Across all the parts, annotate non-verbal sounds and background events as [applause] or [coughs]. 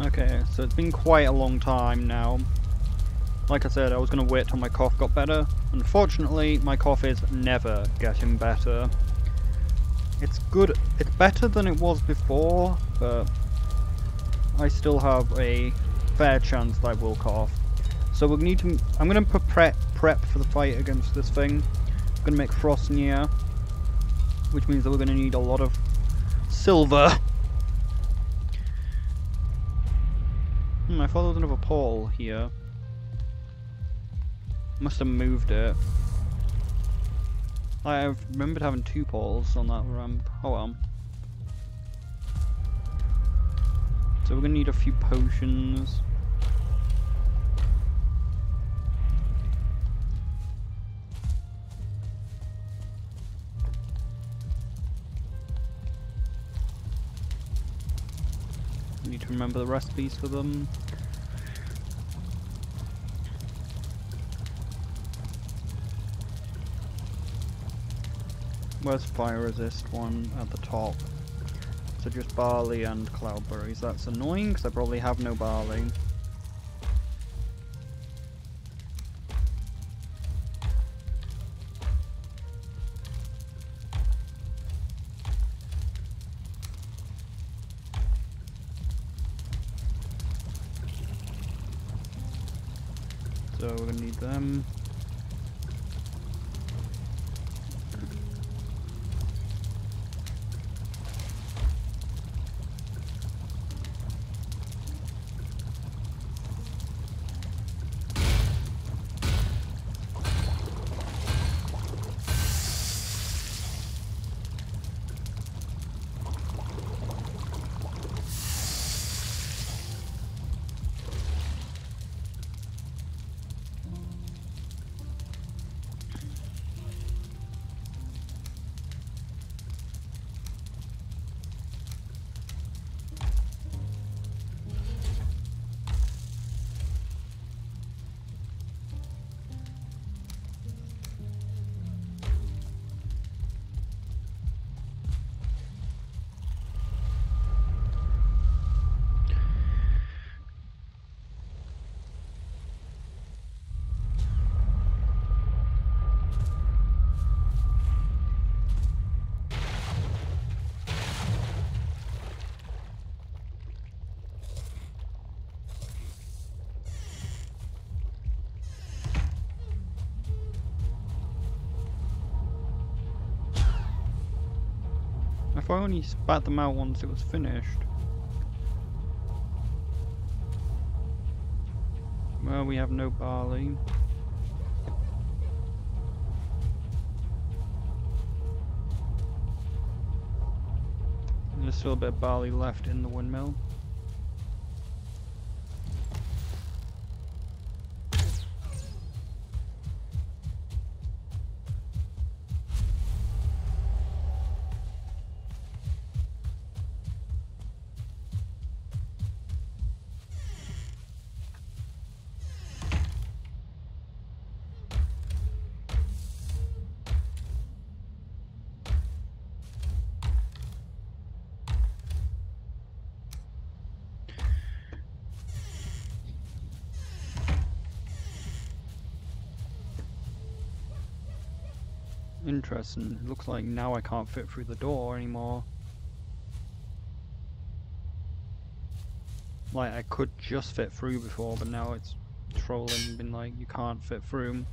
Okay, so it's been quite a long time now. Like I said, I was going to wait till my cough got better. Unfortunately, my cough is never getting better. It's good, it's better than it was before, but I still have a fair chance that I will cough. So we need to, I'm going to prep, prep for the fight against this thing. I'm going to make Frostnir, which means that we're going to need a lot of silver. [laughs] Hmm, I thought there was another pole here. Must have moved it. I remembered having two poles on that ramp. Oh well. So we're gonna need a few potions. need to remember the recipes for them. Where's fire resist one at the top? So just barley and cloudberries. That's annoying because I probably have no barley. So we're gonna need them. Only spat them out once it was finished. Well, we have no barley. There's still a bit of barley left in the windmill. Interesting. Looks like now I can't fit through the door anymore. Like I could just fit through before, but now it's trolling been like you can't fit through.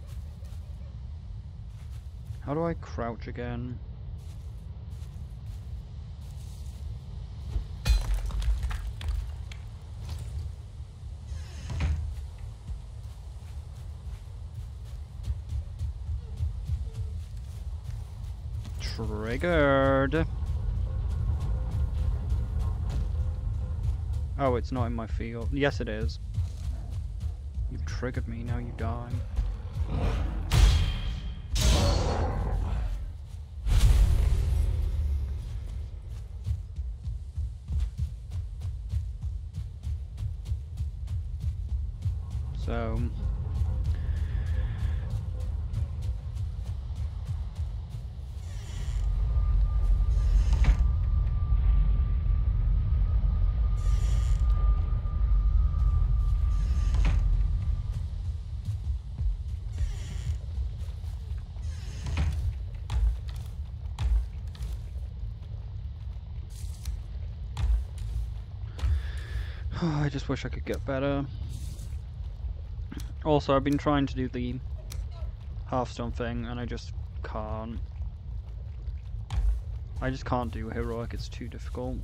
How do I crouch again? Triggered. Oh, it's not in my field. Yes, it is. You've triggered me, now you die. Wish I could get better. Also, I've been trying to do the Hearthstone thing, and I just can't. I just can't do heroic, it's too difficult.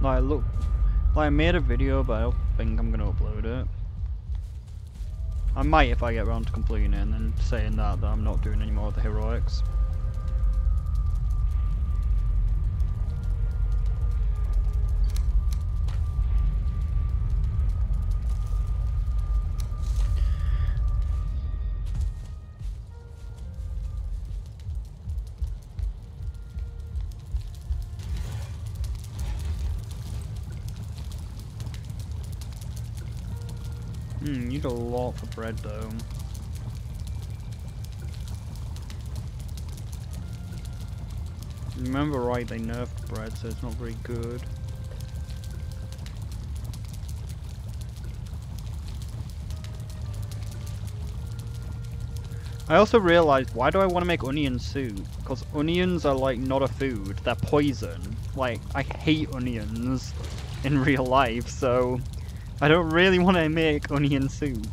Like, look, like I made a video, but I don't think I'm gonna upload it. I might if I get around to completing it, and then saying that, that I'm not doing any more of the heroics. Hmm, you got a lot for bread though. Remember right, they nerfed bread, so it's not very good. I also realized, why do I want to make onion soup? Because onions are like not a food, they're poison. Like, I hate onions [laughs] in real life, so I don't really want to make onion soup.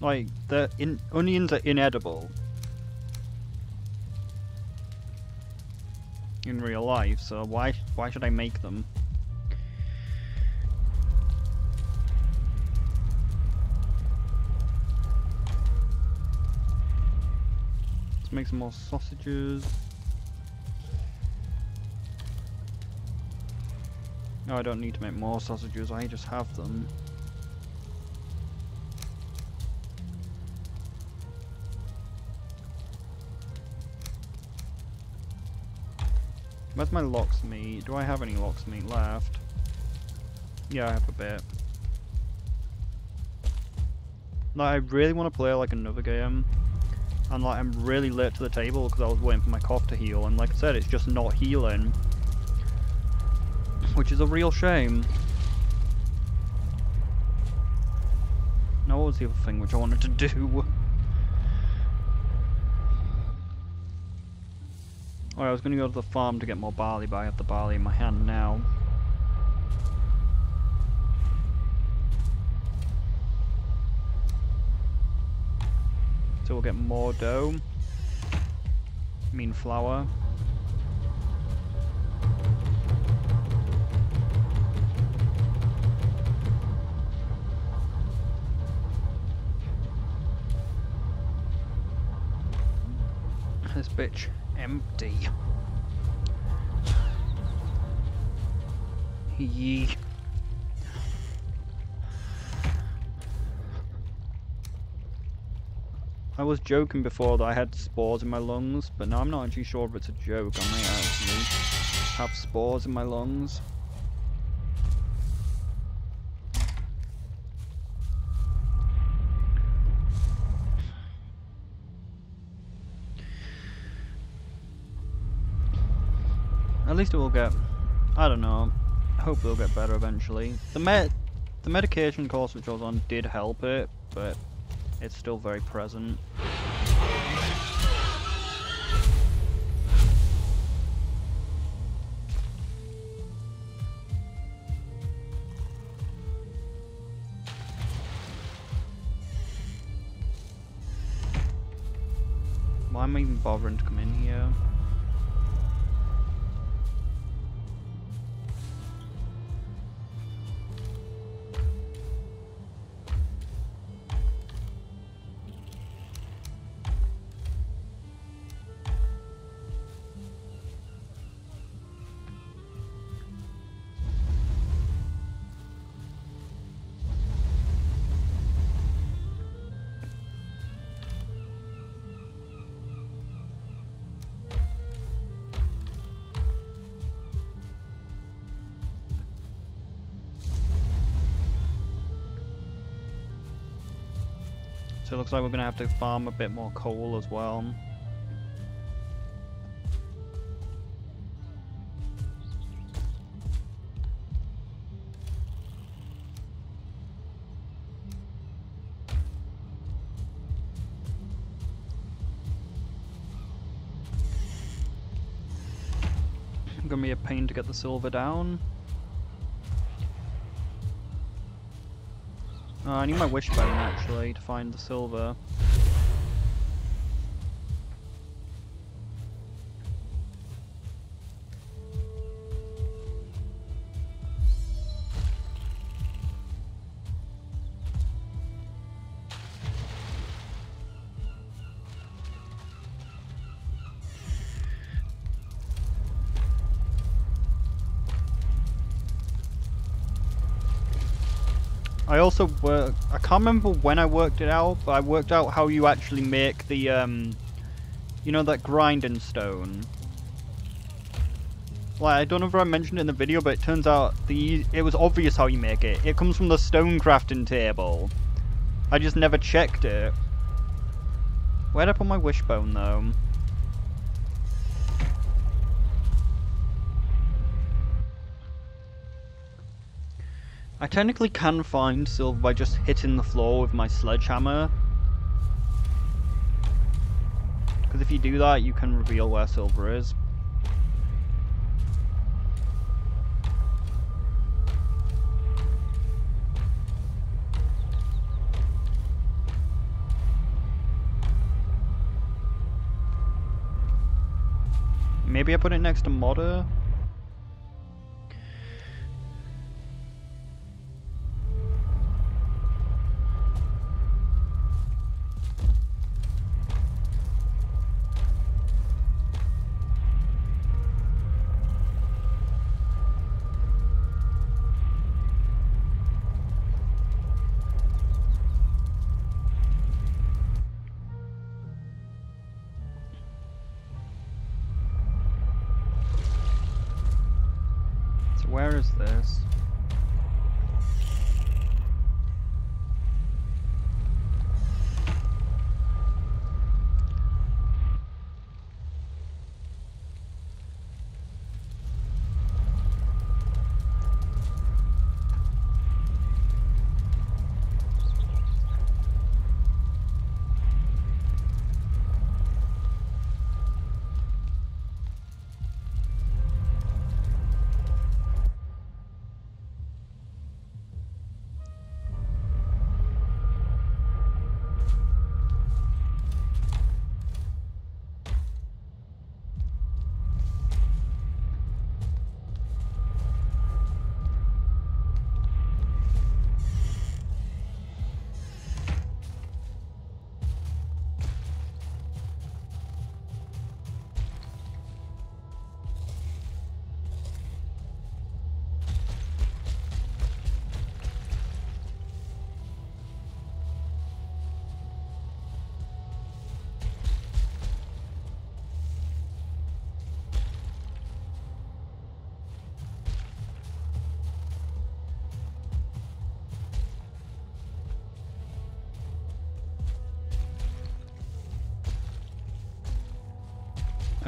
Like, the in onions are inedible. In real life, so why why should I make them? Make some more sausages. No, I don't need to make more sausages, I just have them. Where's my lox meat? Do I have any lox meat left? Yeah, I have a bit. Like, I really want to play like another game. And like, I'm really late to the table because I was waiting for my cough to heal. And like I said, it's just not healing. Which is a real shame. Now what was the other thing which I wanted to do? [laughs] Oh, I was going to go to the farm to get more barley, but I have the barley in my hand now. We'll get more dough. I mean flour. This bitch empty. Yee. I was joking before that I had spores in my lungs, but now I'm not actually sure if it's a joke. I might actually have spores in my lungs. At least it will get, I don't know, hope it'll get better eventually. The med, the medication course which I was on did help it, but it's still very present. Why am I even bothering to come in here? Looks like we're gonna have to farm a bit more coal as well. Gonna be a pain to get the silver down. Uh, I need my wish wishbone actually to find the silver. Can't remember when I worked it out, but I worked out how you actually make the, um, you know, that grinding stone. Like, I don't know if I mentioned it in the video, but it turns out the it was obvious how you make it. It comes from the stone crafting table. I just never checked it. Where'd I put my wishbone, though? I technically can find silver by just hitting the floor with my sledgehammer. Because if you do that, you can reveal where silver is. Maybe I put it next to Moder? Is this?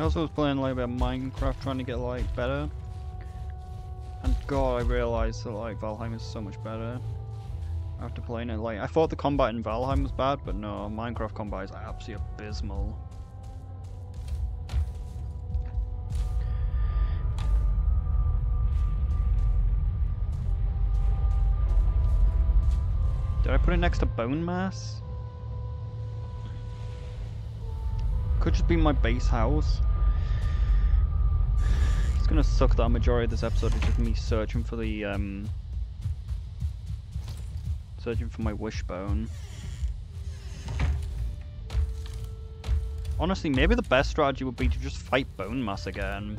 I also was playing like a bit of Minecraft trying to get like better. And god I realised that like Valheim is so much better. After playing it, like I thought the combat in Valheim was bad, but no, Minecraft combat is absolutely abysmal. Did I put it next to Bonemass? Could just be my base house. Gonna suck that majority of this episode is just me searching for the um searching for my wishbone. Honestly, maybe the best strategy would be to just fight Bonemass again.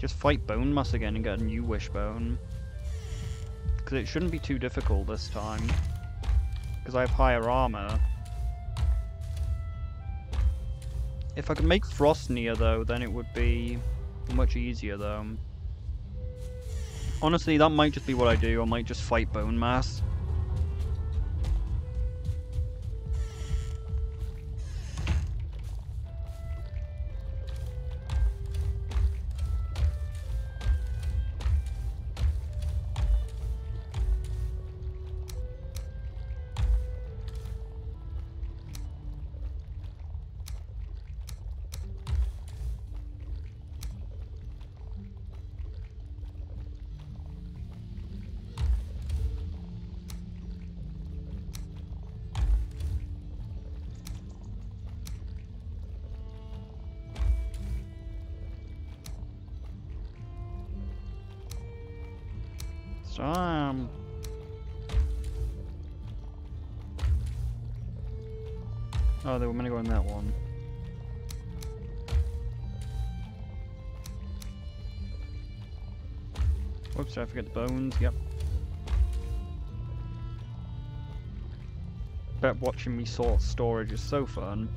Just fight Bonemass again and get a new wishbone. Because it shouldn't be too difficult this time because I have higher armor. If I could make Frostnir though, then it would be much easier though. Honestly, that might just be what I do. I might just fight Bonemass. Sam. Oh, they were gonna go in that one. Whoops, I forget the bones? Yep. Bet watching me sort storage is so fun.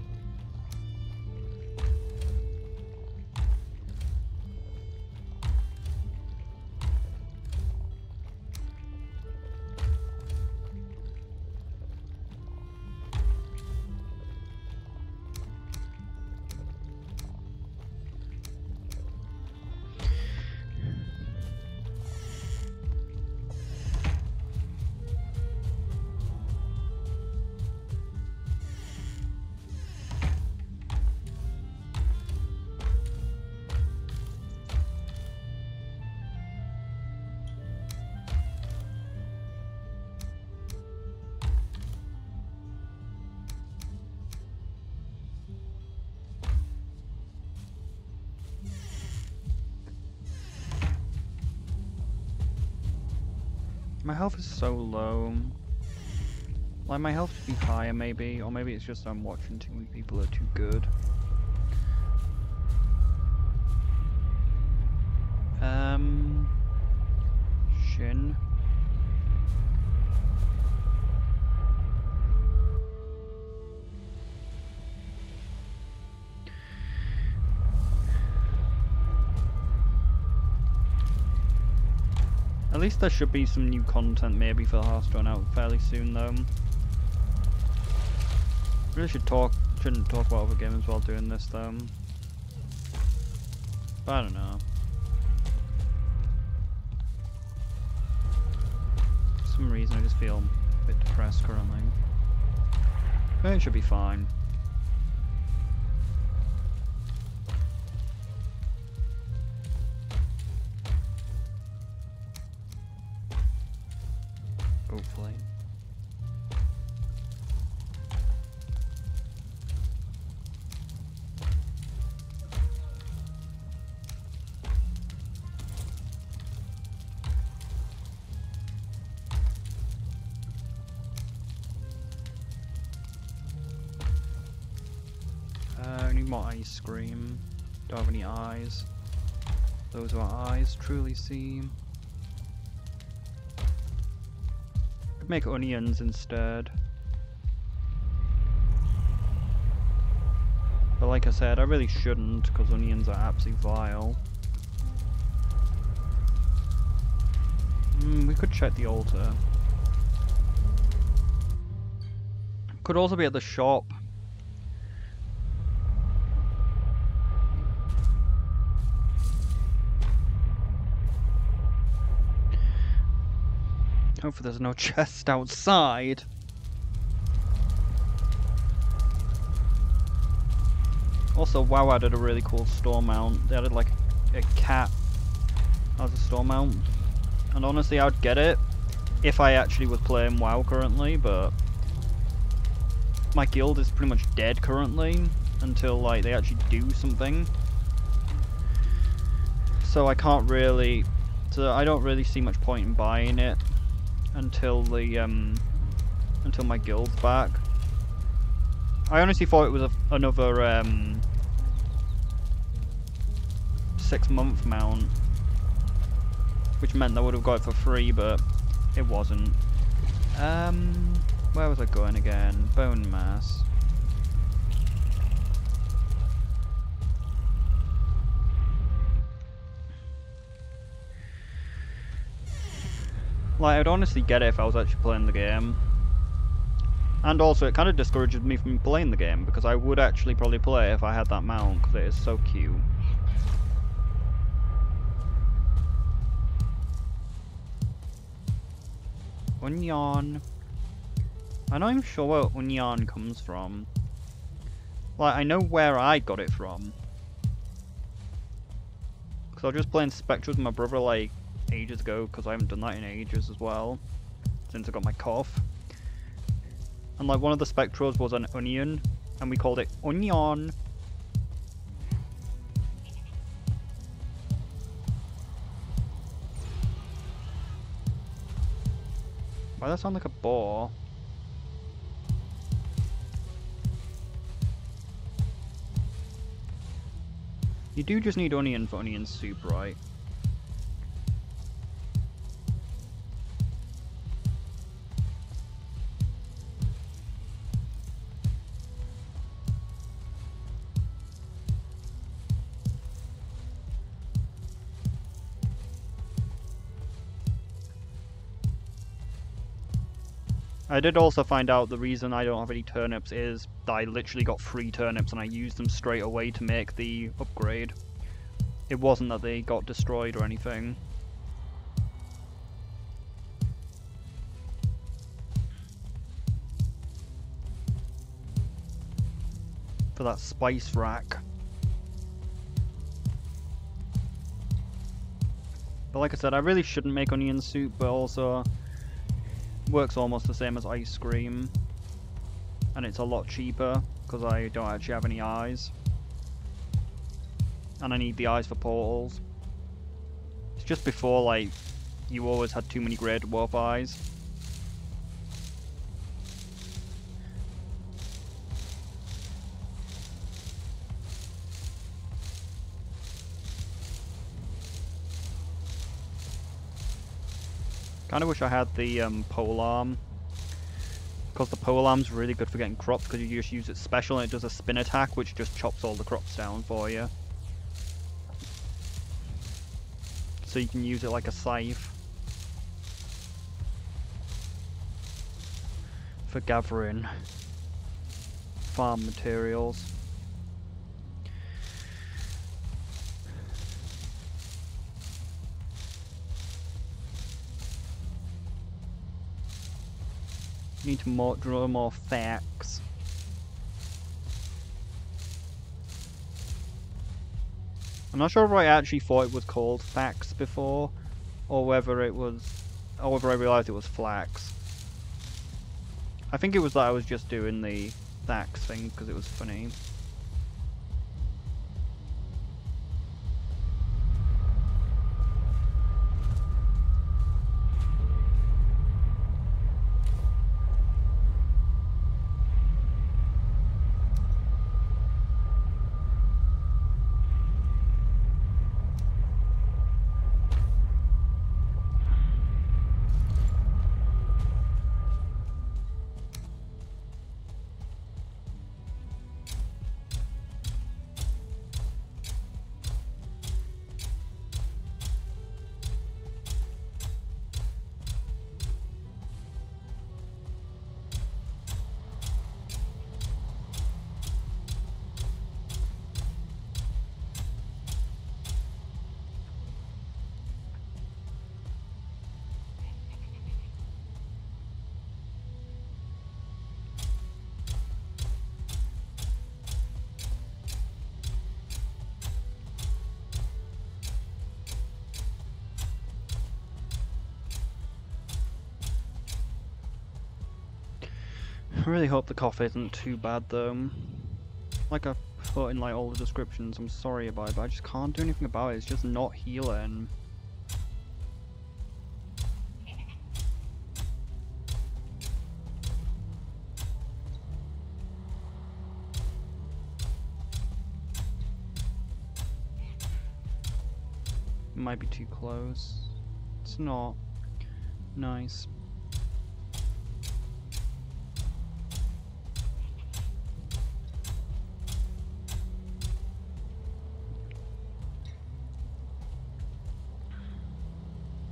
Like, my health should be higher, maybe. Or maybe it's just I'm watching too many people are too good. Um... Shin. At least there should be some new content maybe for the Hearthstone out fairly soon though. Really should talk shouldn't talk about other games while doing this though. But I don't know. For some reason I just feel a bit depressed currently. But it should be fine. Need more Eyescream. Don't have any eyes. Those are eyes truly see. Could make onions instead. But like I said, I really shouldn't, because onions are absolutely vile. Mm, we could check the altar. Could also be at the shop. There's no chest outside. Also, WoW added a really cool store mount. They added like a cat as a store mount. And honestly, I'd get it if I actually was playing WoW currently, but my guild is pretty much dead currently until like they actually do something. So I can't really, so I don't really see much point in buying it until the um until my guild's back. I honestly thought it was a, another um six month mount, which meant I would have got it for free, but it wasn't. Um, where was I going again? Bonemass. Like, I'd honestly get it if I was actually playing the game. And also, it kind of discourages me from playing the game, because I would actually probably play if I had that mount, because it is so cute. Onion. I'm not even sure where onion comes from. Like, I know where I got it from. Because I was just playing Spectre with my brother, like, ages ago, because I haven't done that in ages as well. Since I got my cough. And, like, one of the Spectros was an onion, and we called it Onion. Why does that sound like a boar? You do just need onion for onion soup, right? I did also find out the reason I don't have any turnips is I literally got three turnips and I used them straight away to make the upgrade. It wasn't that they got destroyed or anything. For that spice rack. But like I said, I really shouldn't make onion soup, but also works almost the same as Eyescream. And it's a lot cheaper, because I don't actually have any eyes. And I need the eyes for portals. It's just before, like, you always had too many Greydwarf eyes. Kind of wish I had the um, pole arm. Because the pole arm's really good for getting crops because you just use it special and it does a spin attack which just chops all the crops down for you. So you can use it like a scythe. For gathering farm materials. Need to more, draw more facts. I'm not sure if I actually thought it was called fax before, or whether it was, or whether I realised it was flax. I think it was that I was just doing the fax thing because it was funny. I really hope the cough isn't too bad though. Like I've put in like all the descriptions, I'm sorry about it, but I just can't do anything about it. It's just not healing. Might be too close. It's not. Nice.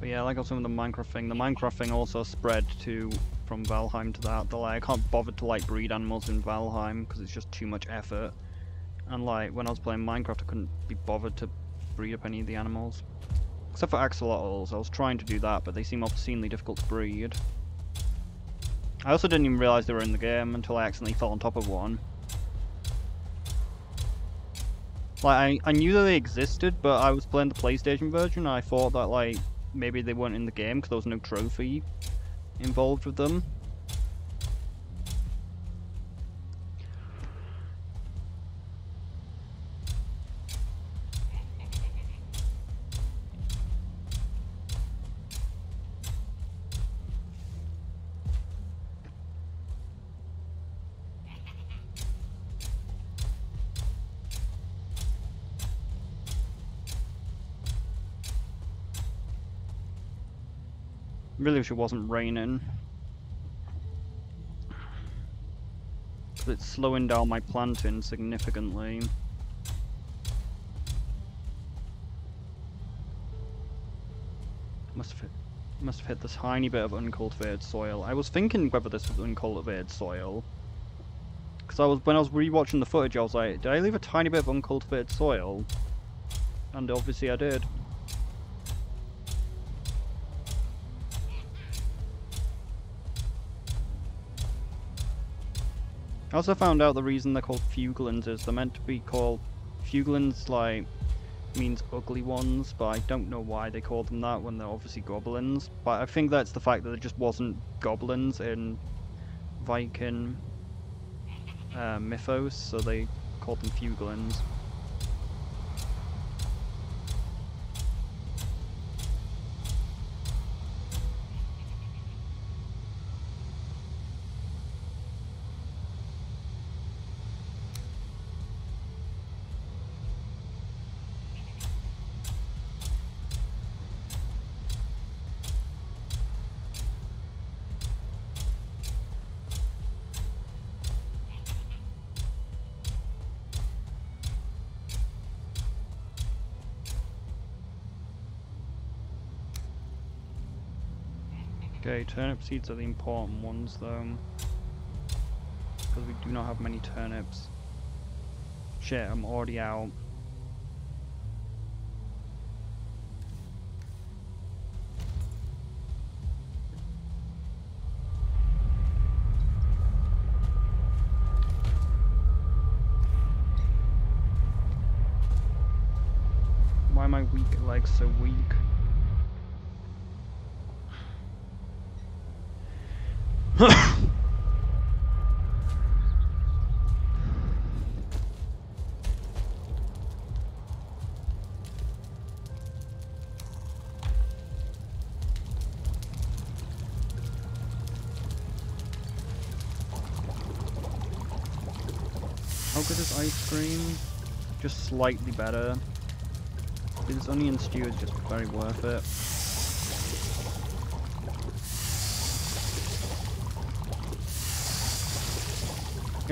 But yeah, like I was saying the Minecraft thing, the Minecraft thing also spread to from Valheim to that. Like I can't bother to like breed animals in Valheim because it's just too much effort. And like when I was playing Minecraft, I couldn't be bothered to breed up any of the animals, except for axolotls. I was trying to do that, but they seem obscenely difficult to breed. I also didn't even realize they were in the game until I accidentally fell on top of one. Like, I, I knew that they existed, but I was playing the PlayStation version, and I thought that, like, maybe they weren't in the game because there was no trophy involved with them. Really wish it wasn't raining. It's slowing down my planting significantly. Must have hit, must have hit this tiny bit of uncultivated soil. I was thinking whether this was uncultivated soil. Because I was when I was rewatching the footage, I was like, did I leave a tiny bit of uncultivated soil? And obviously I did. I also found out the reason they're called Fuglins is they're meant to be called Fuglins like means ugly ones, but I don't know why they call them that when they're obviously goblins. But I think that's the fact that there just wasn't goblins in Viking uh, mythos, so they called them Fuglins. Okay, turnip seeds are the important ones though. Because we do not have many turnips. Shit, I'm already out. Why are my weak legs so weak? [coughs] How good is Eyescream? Just slightly better. This onion stew is just very worth it.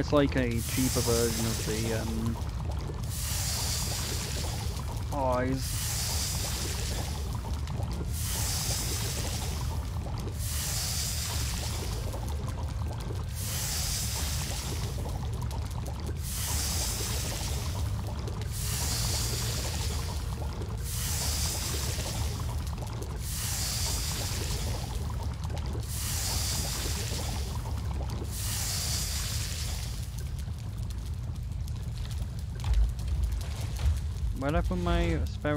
It's like a cheaper version of the um, eyes. My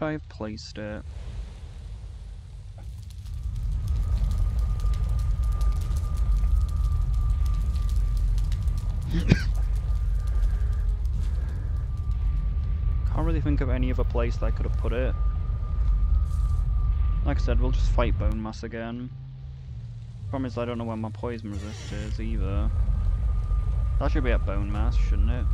Could I have placed it? [coughs] Can't really think of any other place that I could have put it. Like I said, we'll just fight Bonemass again. Problem is I don't know where my poison resist is either. That should be at Bonemass, shouldn't it?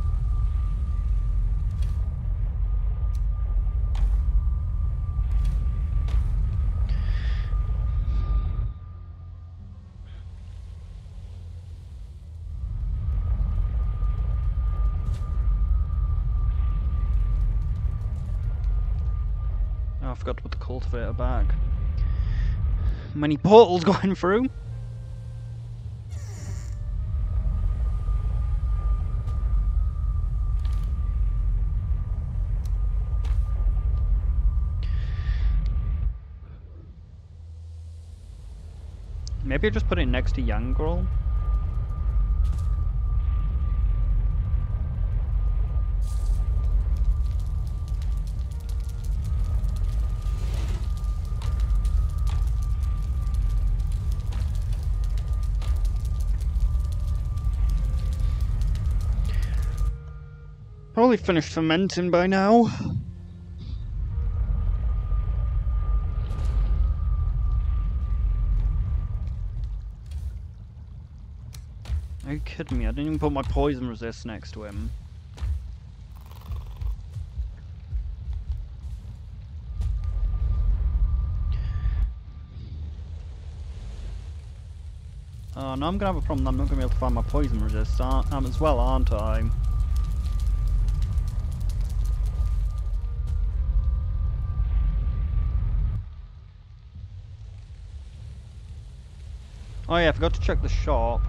I to put the cultivator back. Many portals [laughs] going through. Maybe I just put it next to Yangrel. Probably finished fermenting by now. Are you kidding me? I didn't even put my poison resist next to him. Oh, now I'm gonna have a problem. I'm not gonna be able to find my poison resist um, as well, aren't I? Oh yeah, I forgot to check the shop.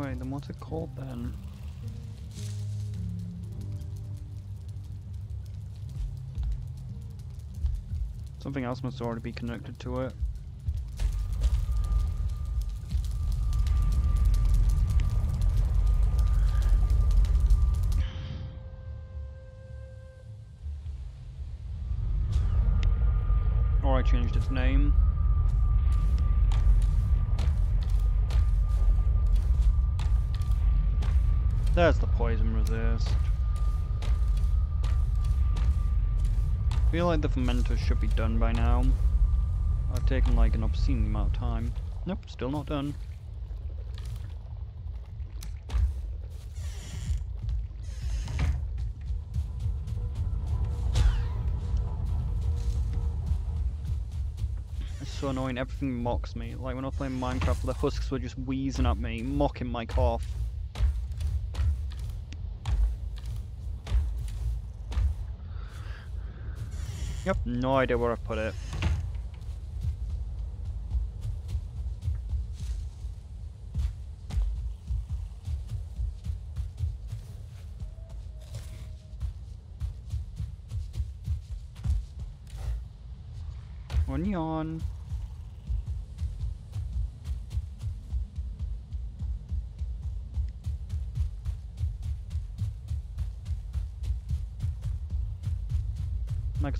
Wait, then what's it called then? Something else must already be connected to it. Or I changed its name. There's the poison resist. I feel like the fermenters should be done by now. I've taken like an obscene amount of time. Nope, still not done. It's so annoying, everything mocks me. Like when I was playing Minecraft, the husks were just wheezing at me, mocking my cough. No idea where I put it.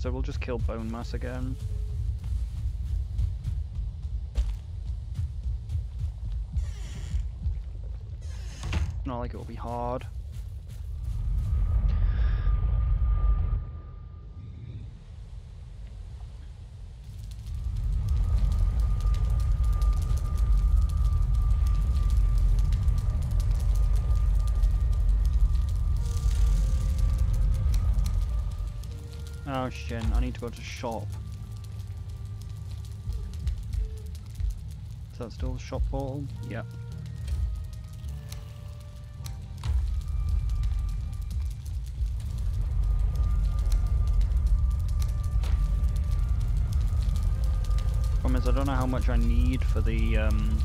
I we'll just kill Bonemass again. Not like it'll be hard. Shit, I need to go to shop. Is that still the shop portal? Yep. Problem is I don't know how much I need for the um,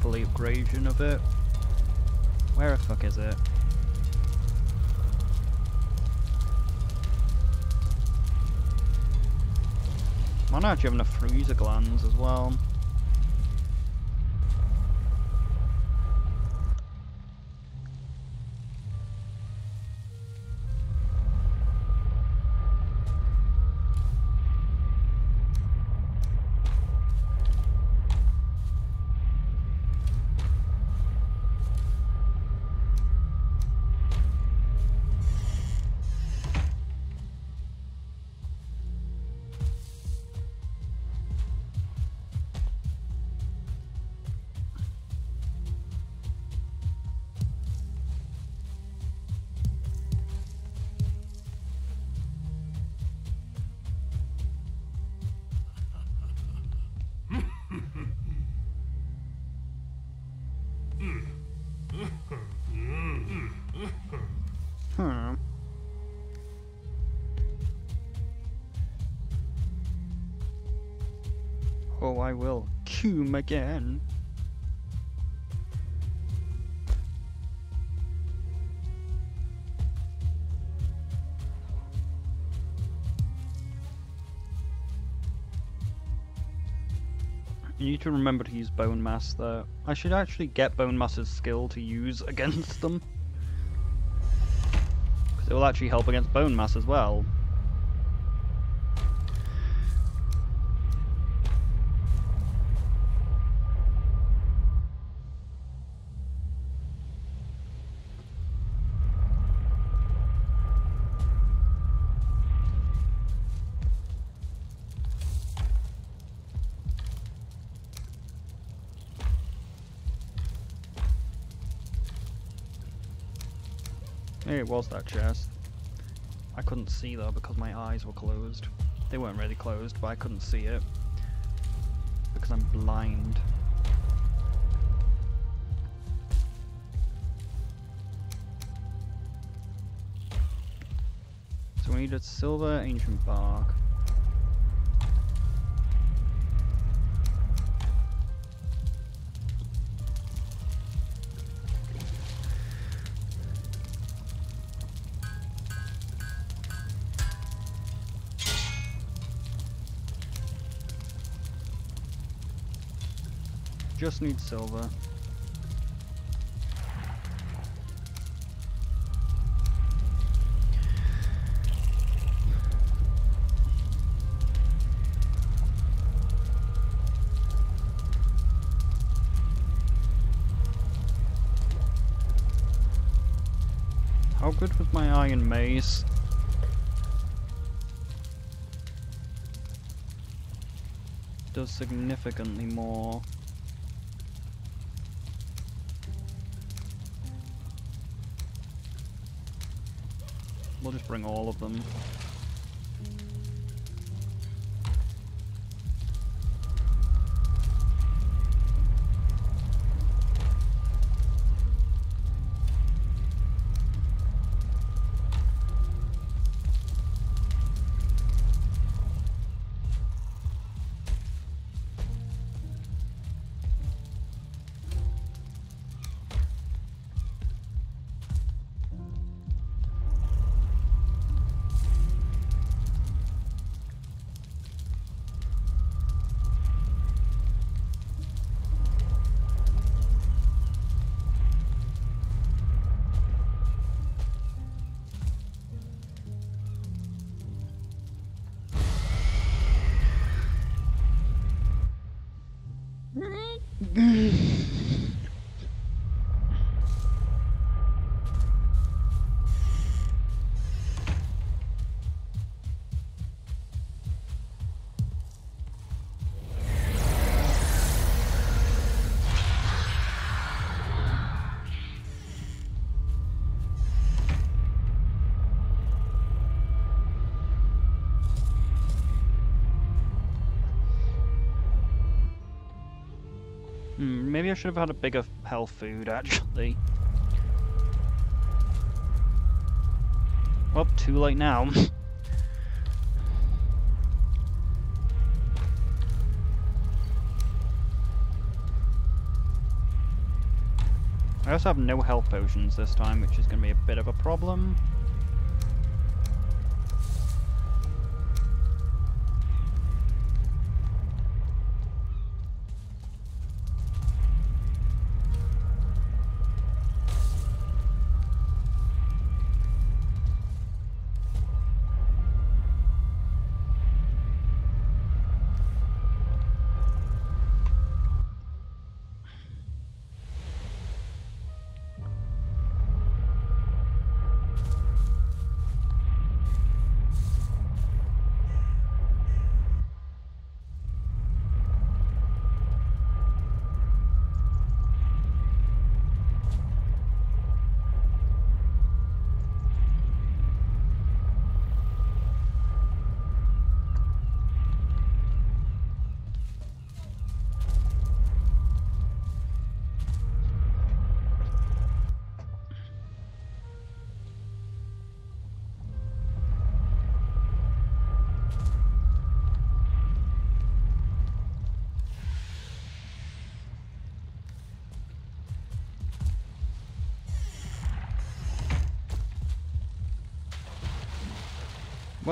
fully upgradation of it. Where the fuck is it? Might actually have enough freezer glands as well. I will. Coom again. You need to remember to use Bonemass though. I should actually get Bonemass's skill to use [laughs] against them. Because it will actually help against Bonemass as well. It was that chest. I couldn't see though because my eyes were closed. They weren't really closed, but I couldn't see it. Because I'm blind. So we need a silver ancient bark. Just need silver. How good was my iron mace? Does significantly more. Bring all of them. Hmm, maybe I should have had a bigger health food, actually. Well, too late now. I also have no health potions this time, which is going to be a bit of a problem.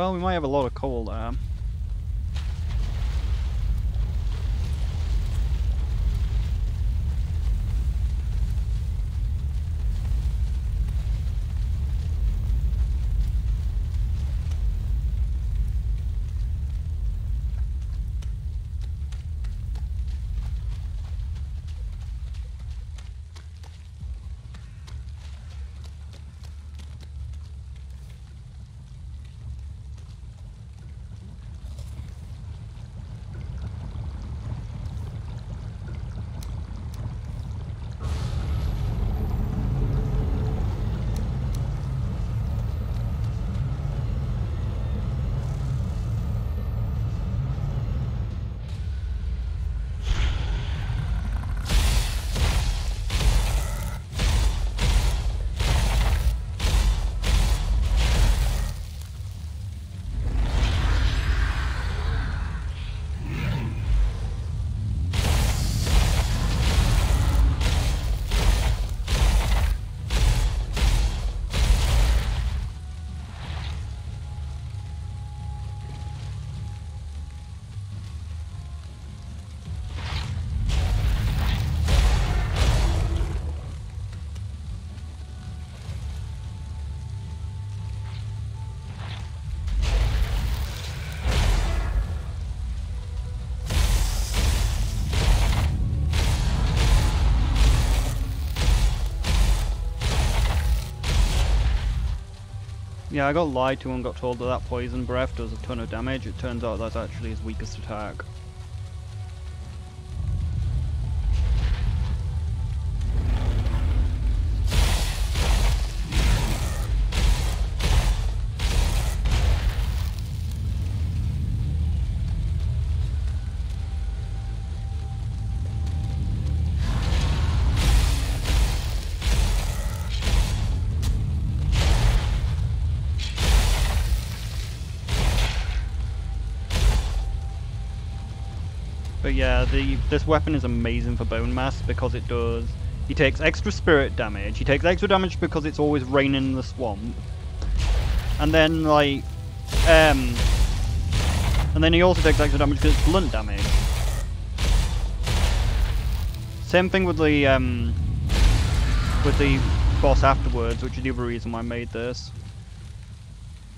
Well, we might have a lot of coal. Yeah, I got lied to and got told that that poison breath does a ton of damage. It turns out that's actually his weakest attack. But yeah, the this weapon is amazing for Bonemass because it does. He takes extra spirit damage. He takes extra damage because it's always raining in the swamp. And then like, um, and then he also takes extra damage because it's blunt damage. Same thing with the um, with the boss afterwards, which is the other reason why I made this.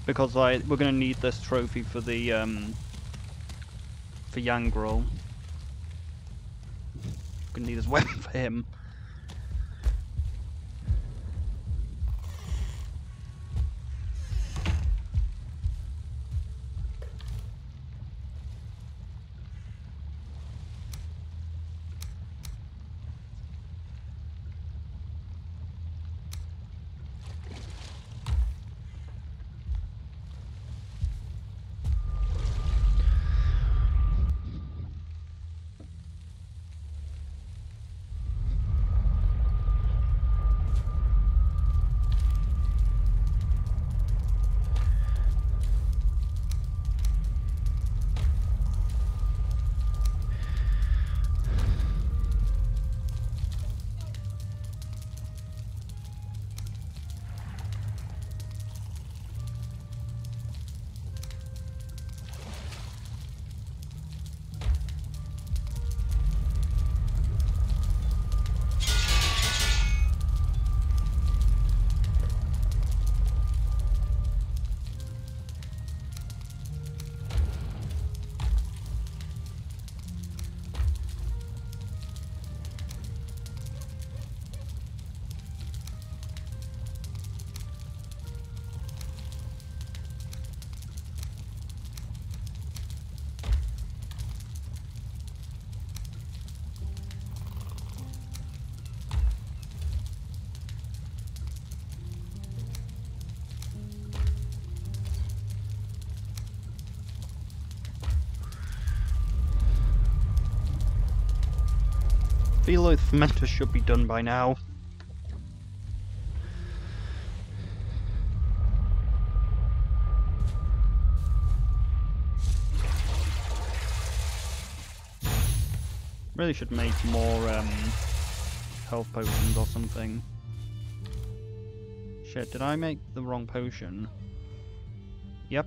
Because like we're gonna need this trophy for the um, for Yangrel. Gonna need his weapon for him. I feel like the fermenter should be done by now. Really should make more um, health potions or something. Shit, did I make the wrong potion? Yep.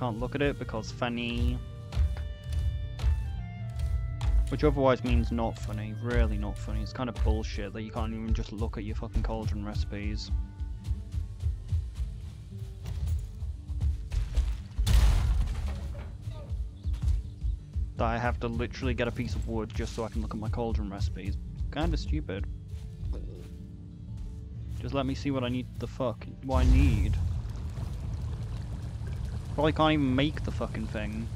Can't look at it because funny. Which otherwise means not funny, really not funny. It's kind of bullshit that you can't even just look at your fucking cauldron recipes. That I have to literally get a piece of wood just so I can look at my cauldron recipes. Kinda stupid. Just let me see what I need the fuck, what I need. Probably can't even make the fucking thing.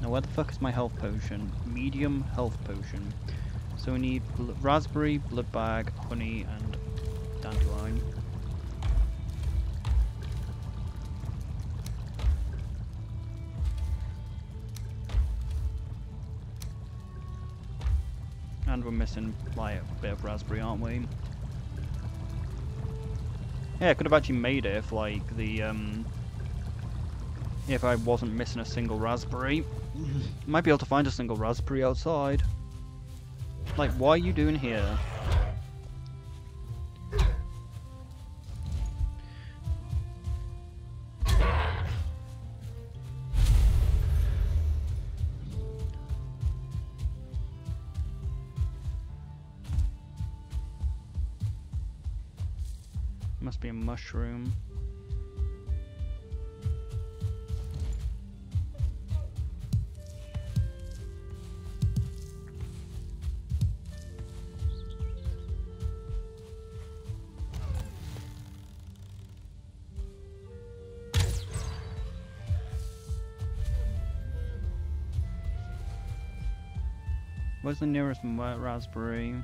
Now where the fuck is my health potion? Medium health potion. So we need bl raspberry, blood bag, honey, and dandelion. And we're missing like a bit of raspberry, aren't we? Yeah, I could have actually made it if like the um if I wasn't missing a single raspberry. Mm-hmm. Might be able to find a single raspberry outside. Like, why are you doing here? Must be a mushroom. Where's the nearest raspberry?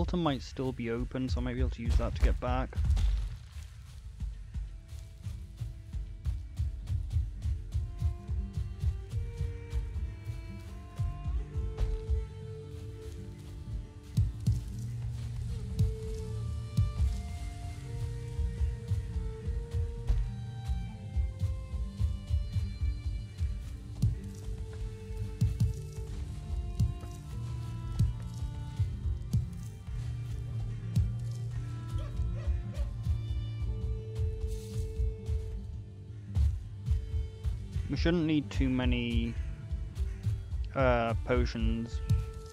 Altar might still be open, so I might be able to use that to get back. Shouldn't need too many uh, potions.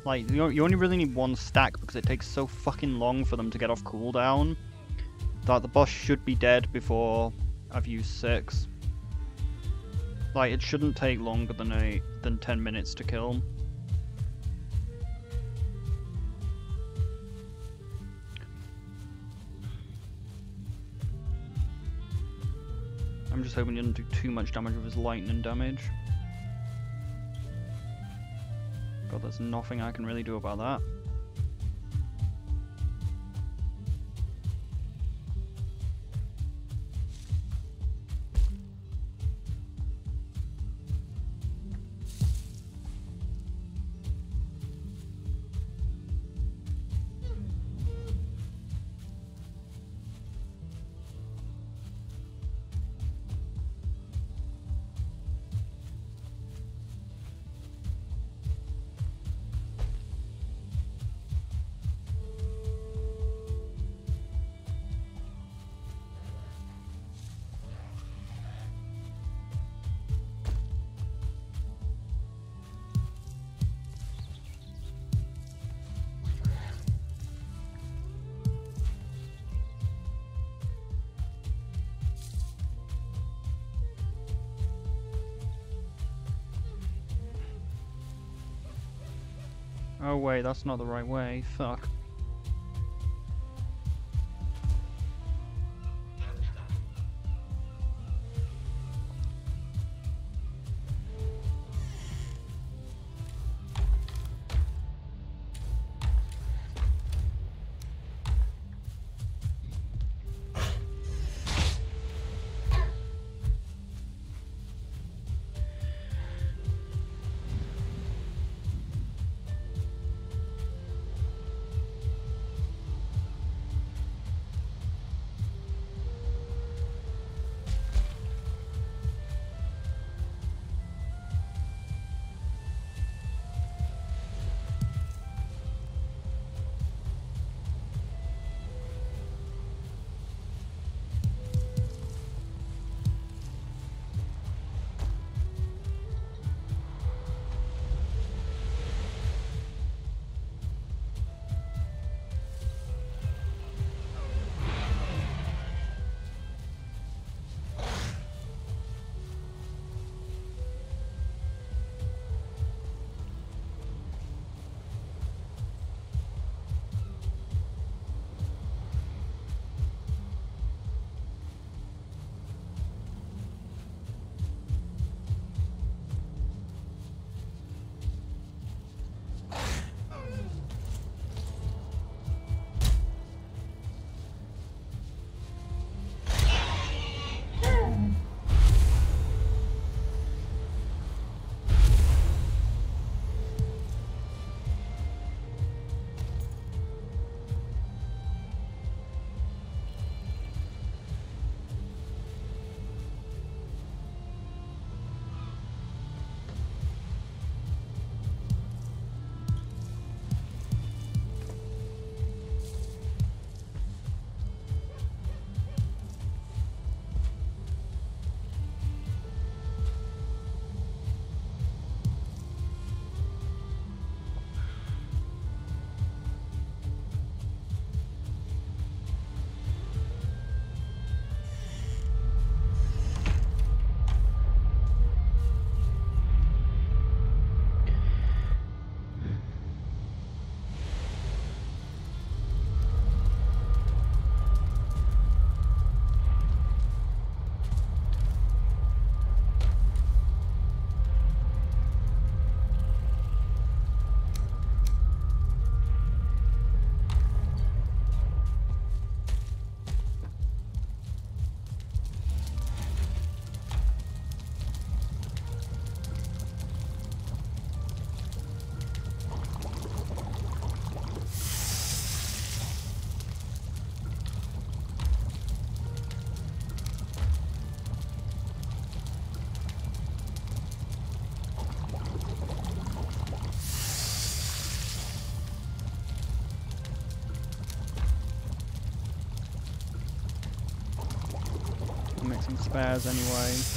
Like, you, you only really need one stack because it takes so fucking long for them to get off cooldown that the boss should be dead before I've used six. Like, it shouldn't take longer than a than 10 minutes to kill. I'm just hoping he doesn't do too much damage with his lightning damage. God, there's nothing I can really do about that. That's not the right way. Fuck. Spares anyway.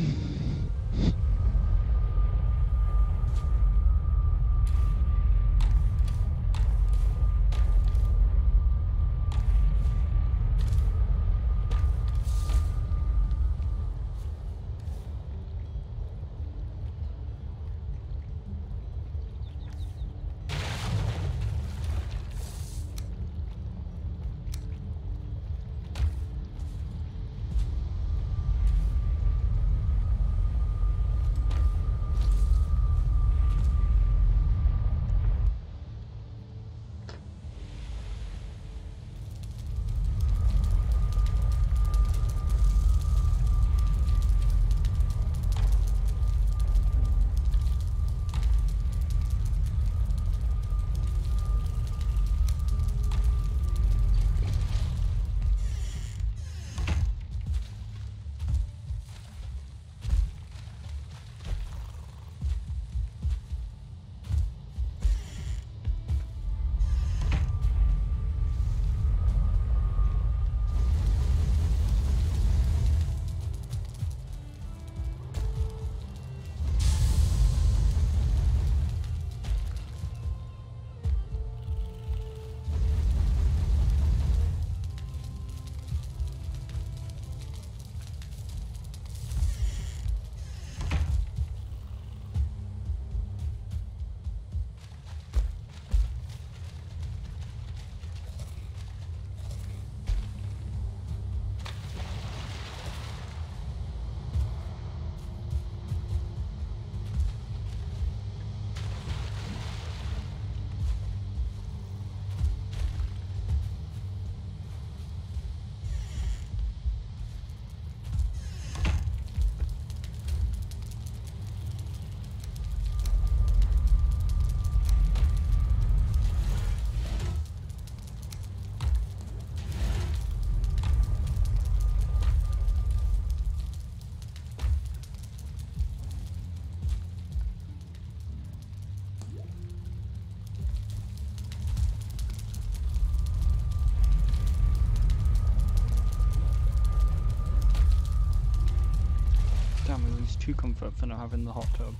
two comfort for not having the hot tub.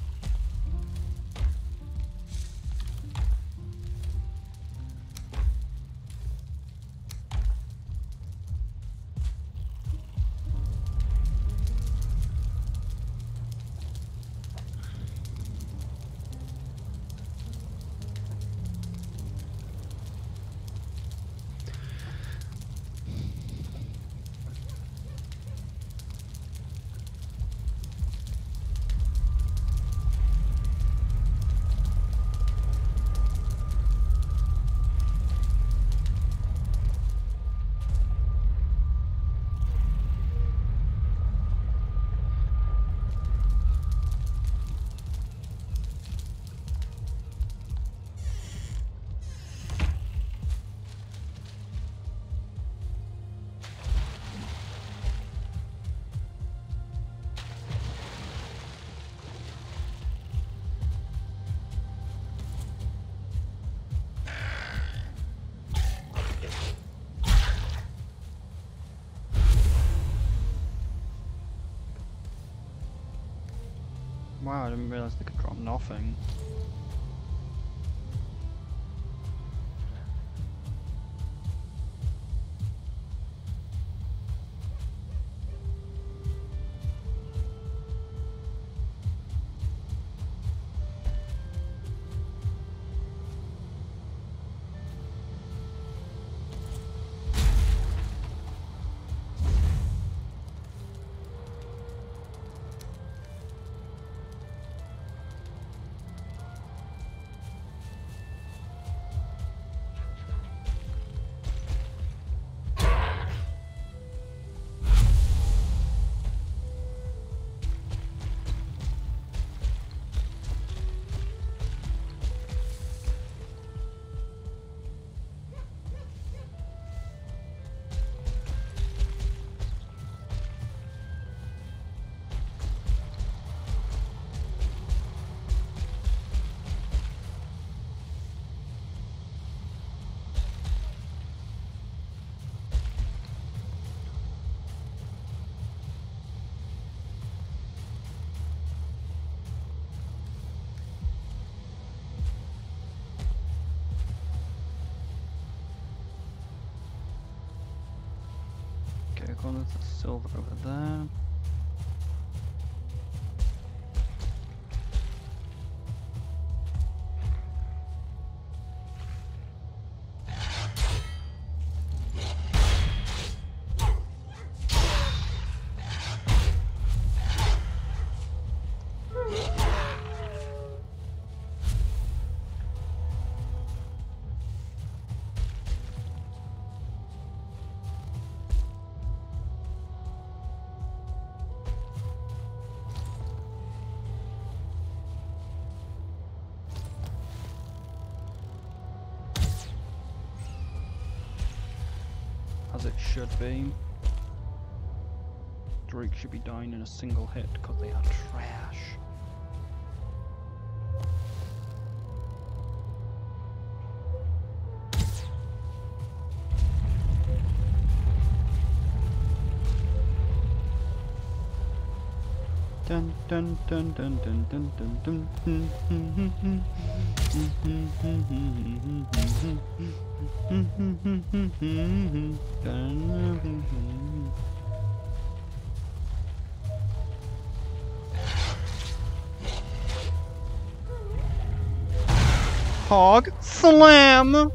Wow, I didn't realise they could drop nothing. Should be. Drake should be dying in a single hit because they are trash. Dun dun dun dun dun dun dun dun dun [laughs] Hog slam!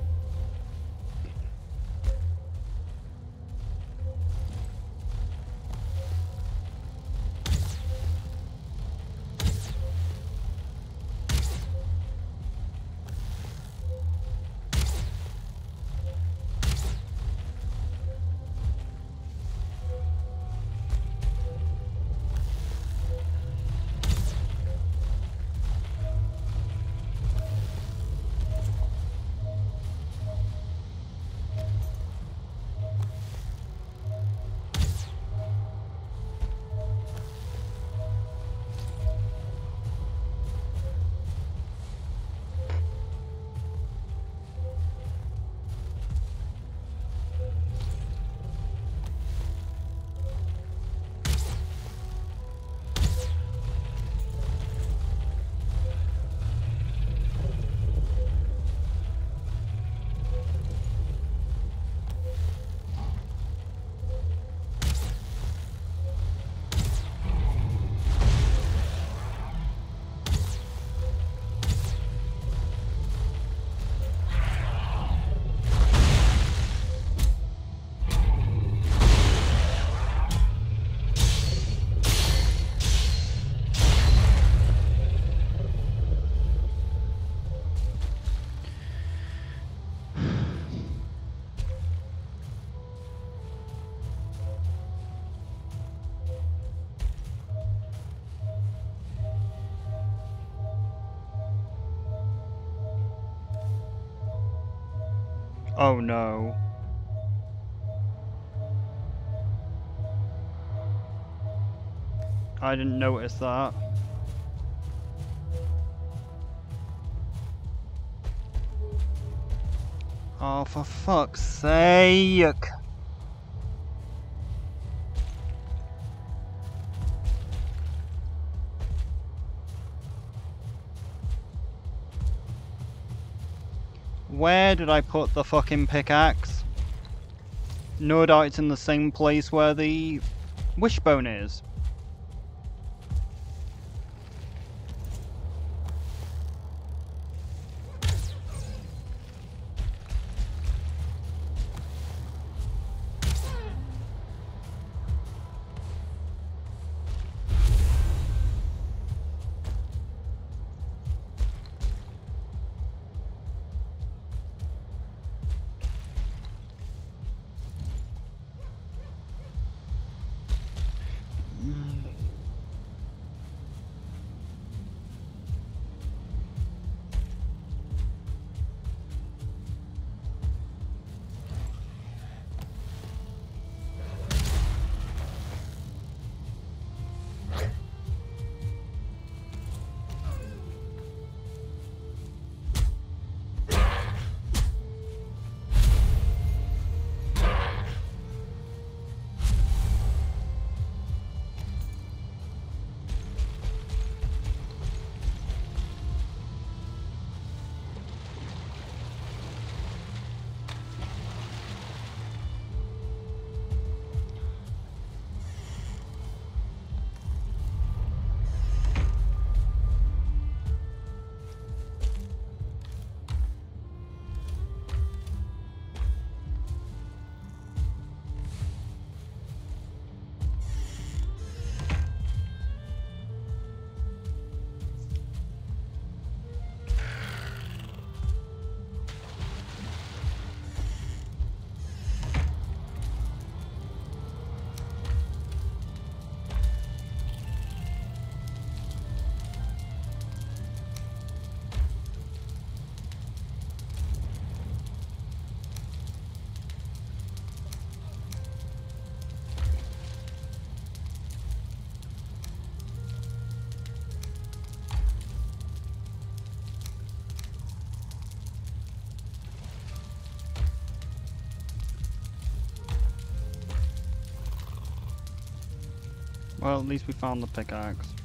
Oh no. I didn't notice that. Oh, for fuck's sake! Where did I put the fucking pickaxe? No doubt it's in the same place where the wishbone is. Well, at least we found the pickaxe.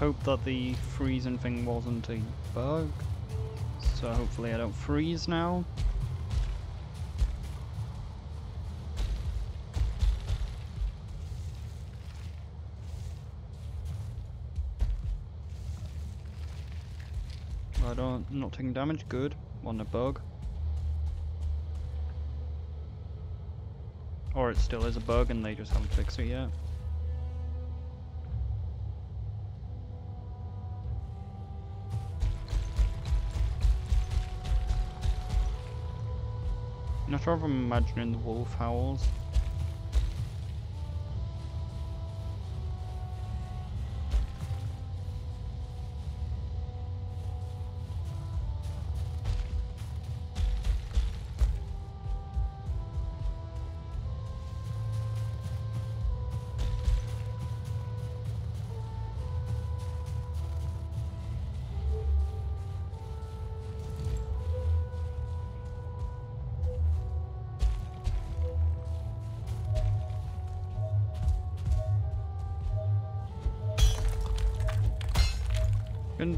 Hope that the freezing thing wasn't a bug. So hopefully I don't freeze now. I don't, not taking damage, good. Wasn't a bug. Or it still is a bug and they just haven't fixed it yet. I'm imagining the wolf howls.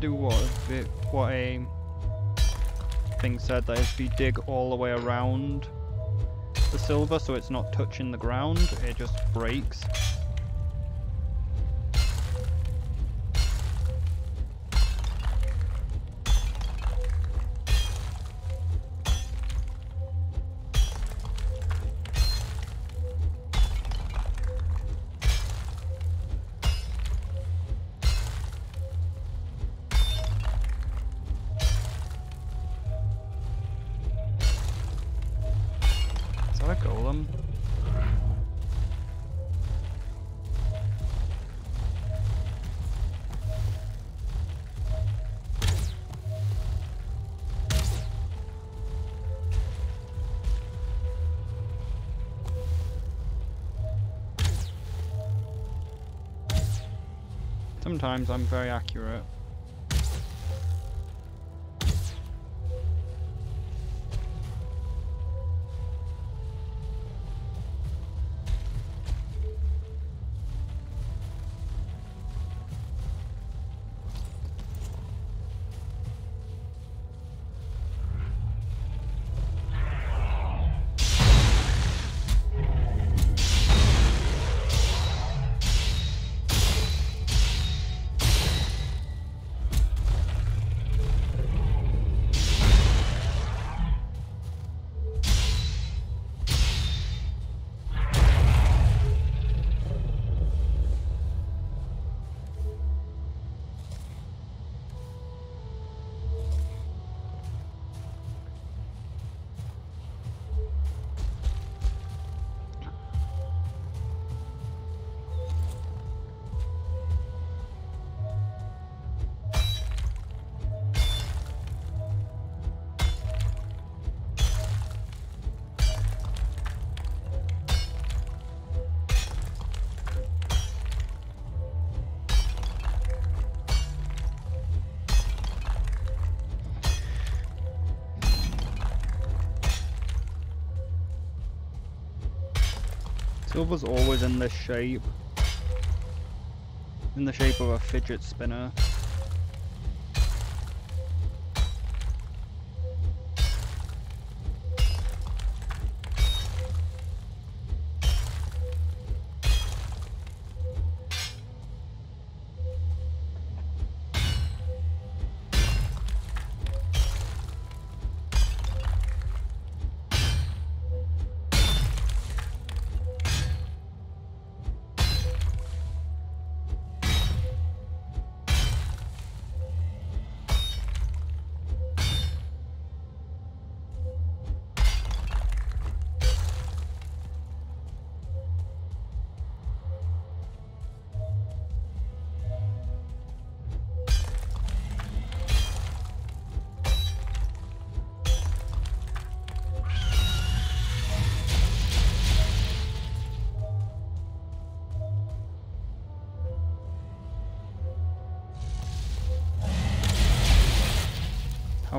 Do what a what a thing said that if you dig all the way around the silver so it's not touching the ground, it just breaks. Sometimes I'm very accurate. Silver's always in this shape. In the shape of a fidget spinner.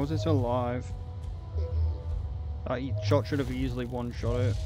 How is it alive? That shot should have easily one-shot it.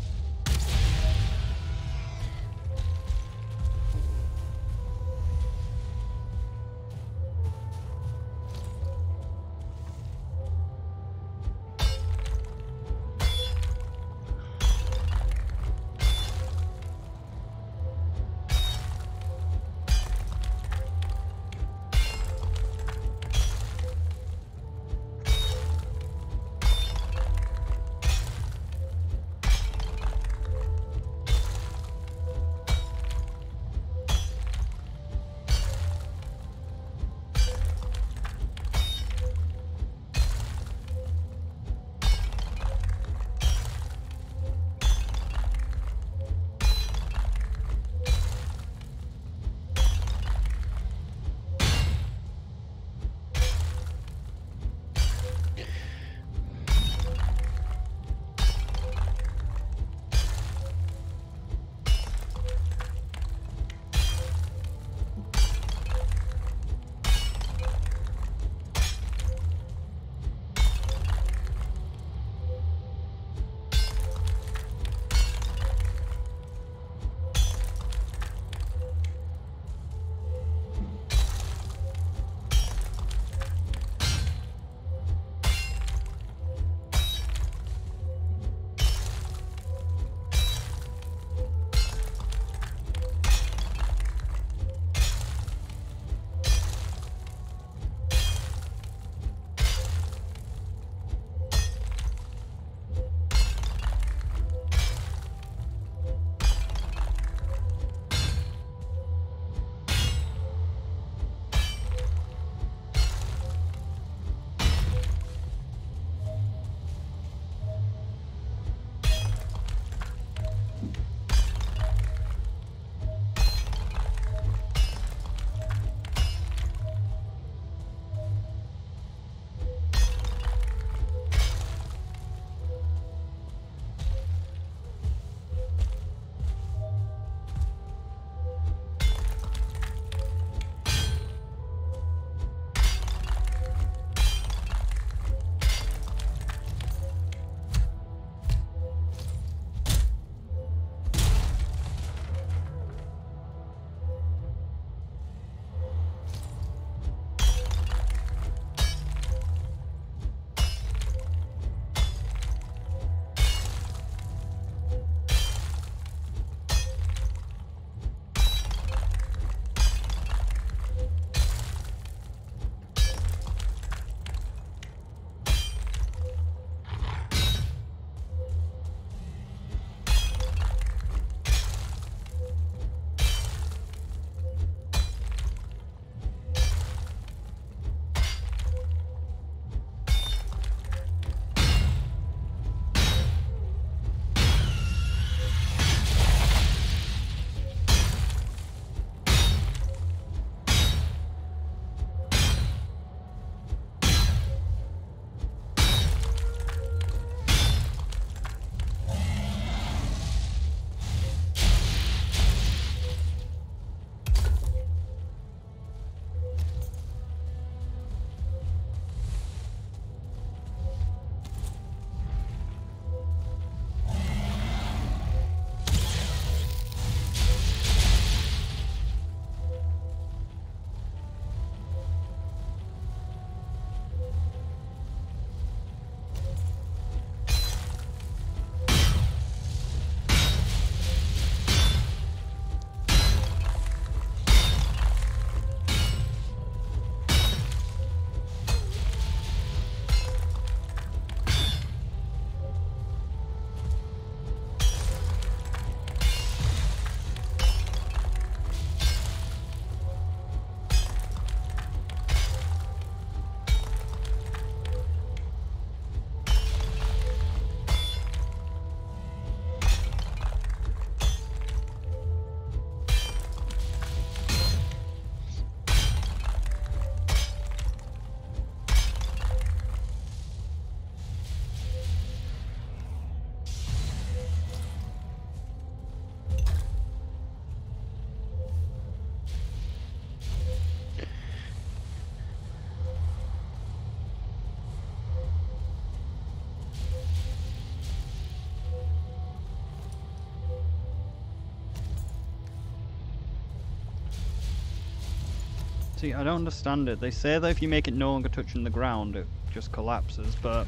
See, I don't understand it. They say that if you make it no longer touching the ground, it just collapses, but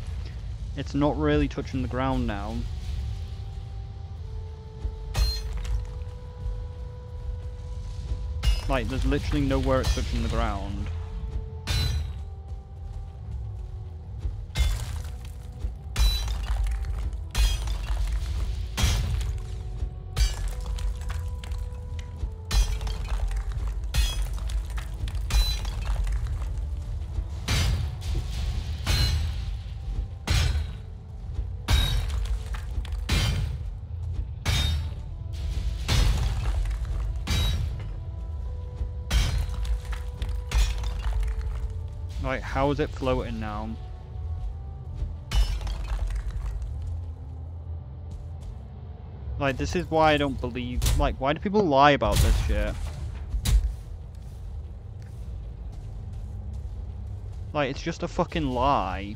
it's not really touching the ground now. Like, there's literally nowhere it's touching the ground. How is it floating now? Like, this is why I don't believe... Like, why do people lie about this shit? Like, it's just a fucking lie.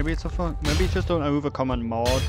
Maybe it's a fun. Maybe it's just an overcommon mod.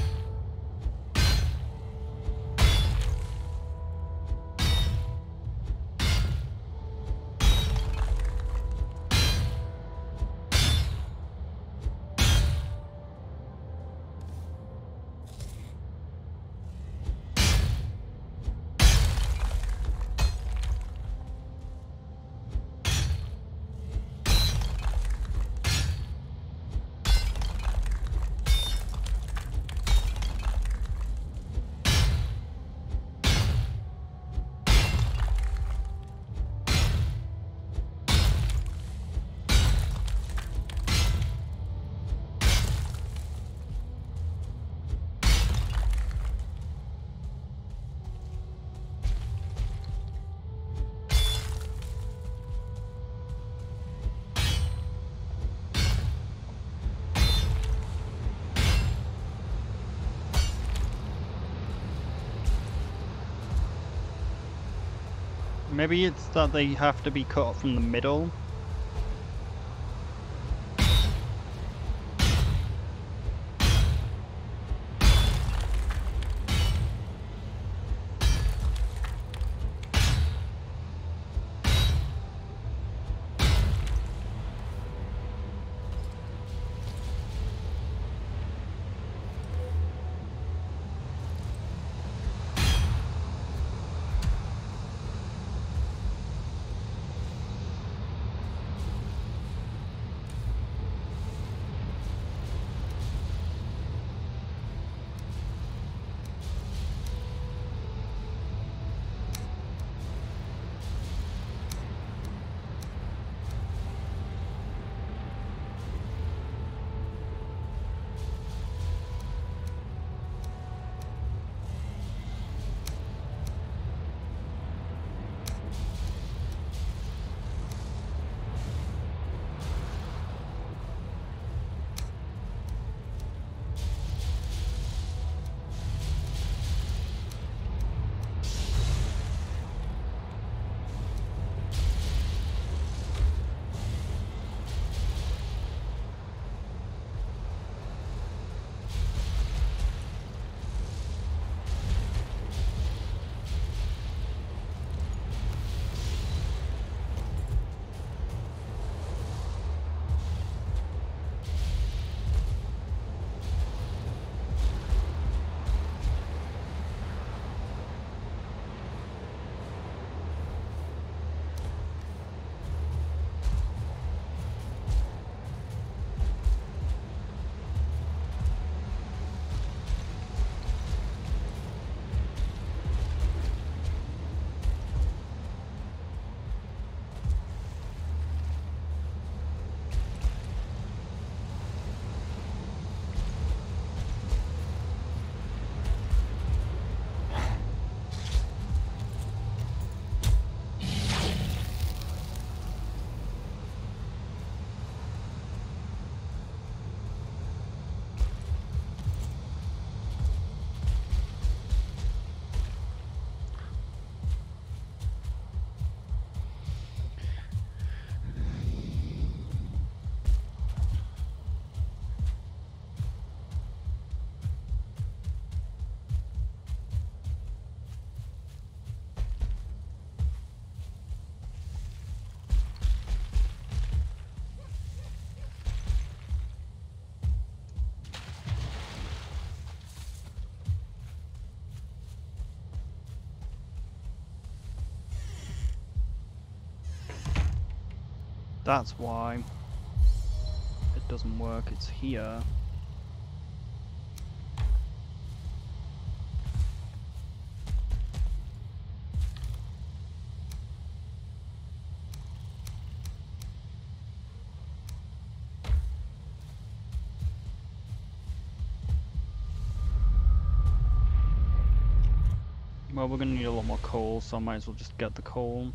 Maybe it's that they have to be cut from the middle. That's why it doesn't work, it's here. Well, we're gonna need a lot more coal, so I might as well just get the coal.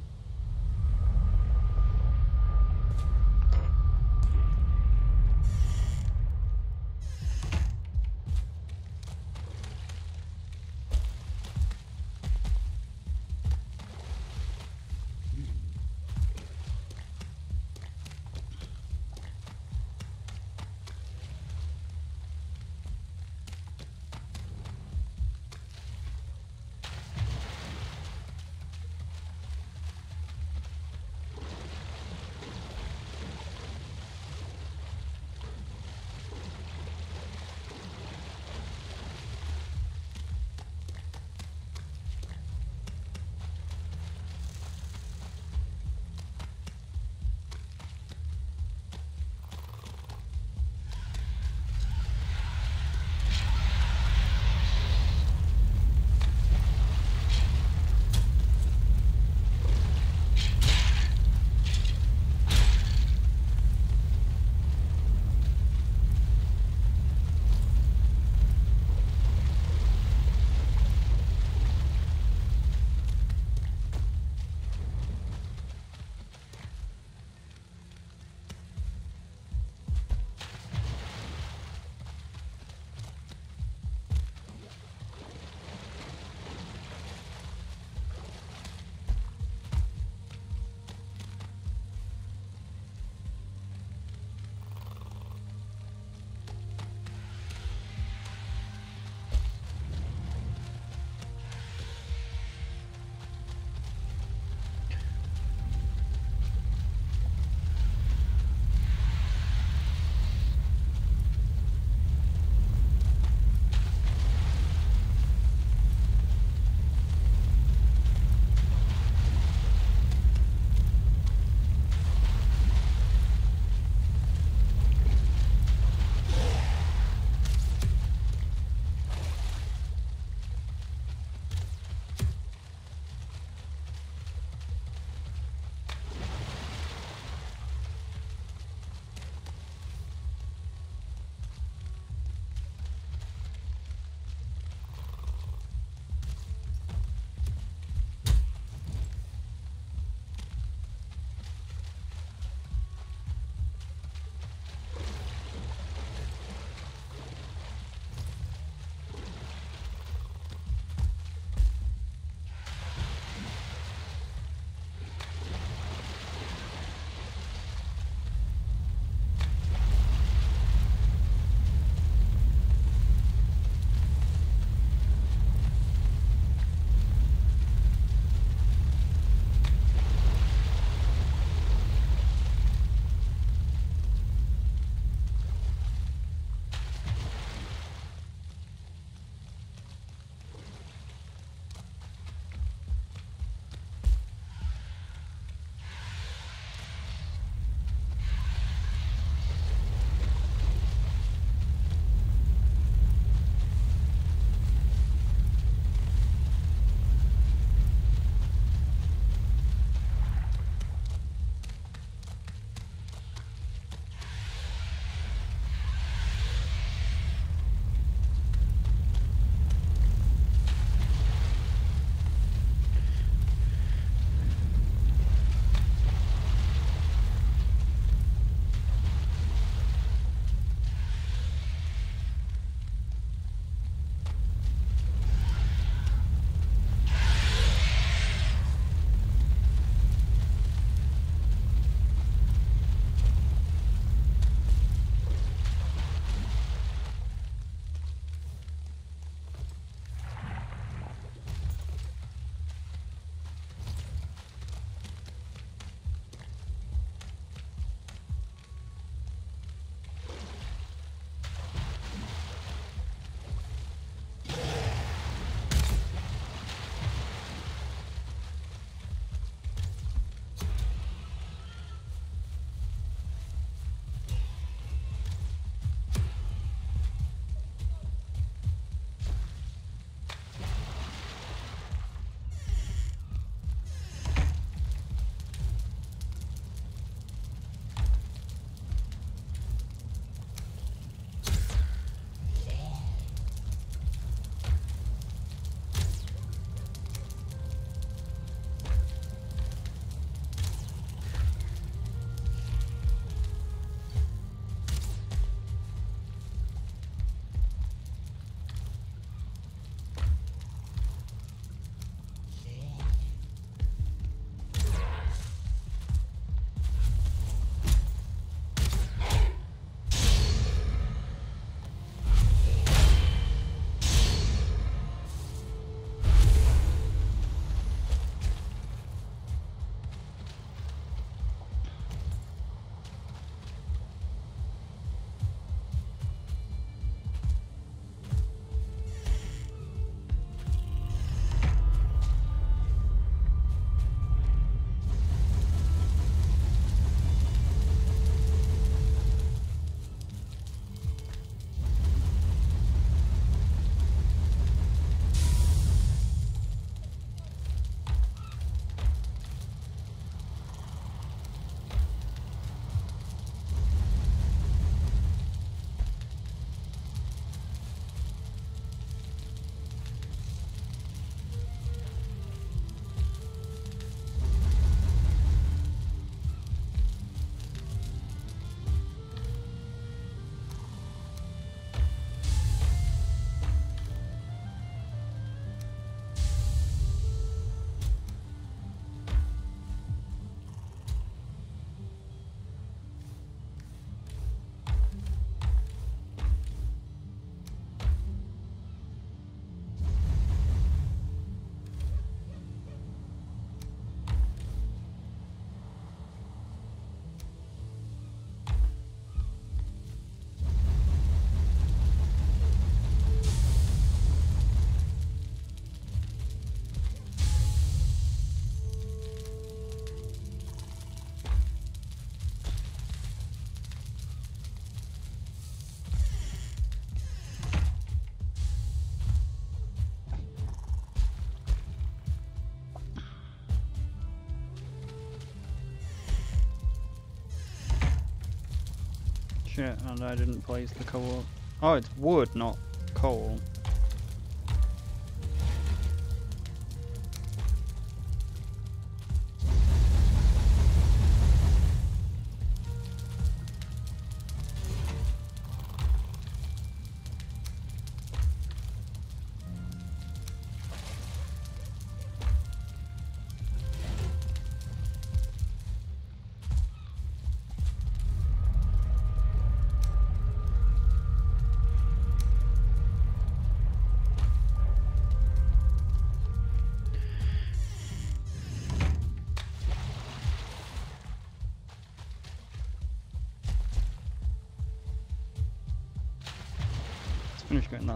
Shit, and I didn't place the coal. Oh, it's wood, not coal.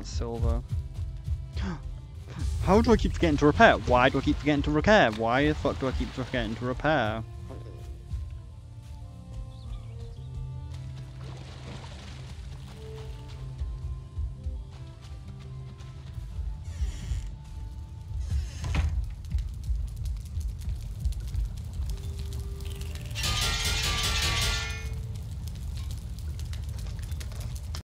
Silver. How do I keep forgetting to repair? Why do I keep forgetting to repair? Why the fuck do I keep forgetting to repair?